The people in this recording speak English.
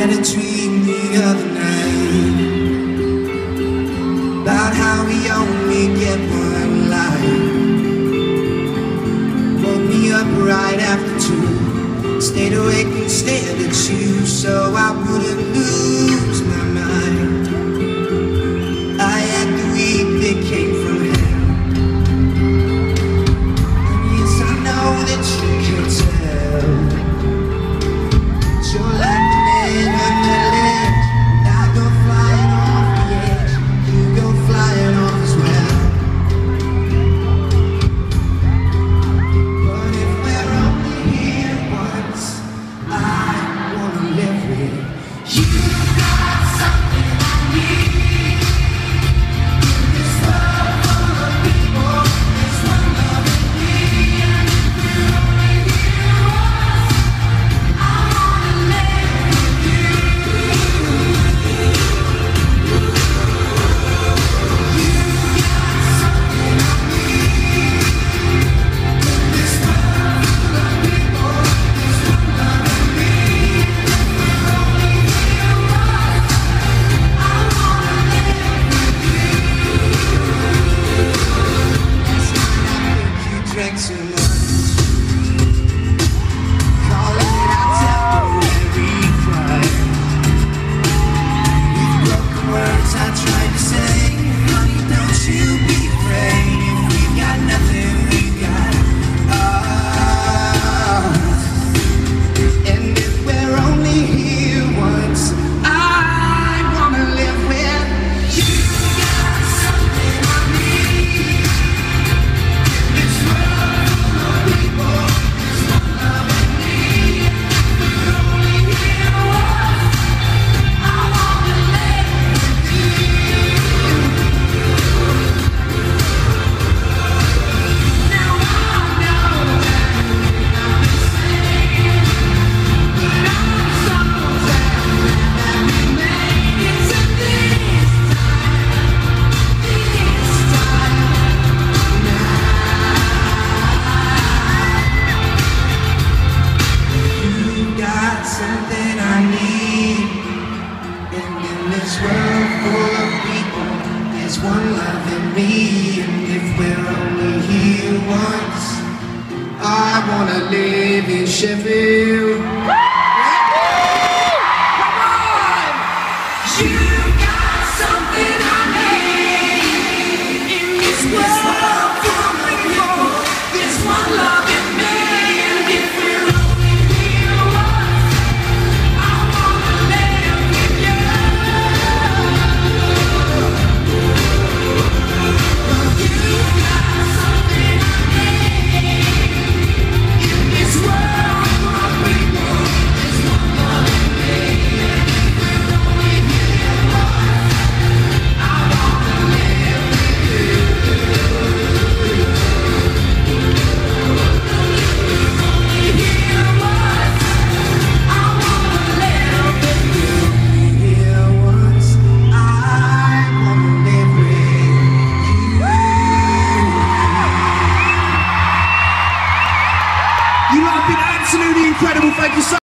had a dream the other night About how we only get one life. Woke me up right after two Stayed awake and stared at you So I wouldn't lose my you. this world full of people, there's one love in me, and if we're only here once, I wanna live in Sheffield. Come on! You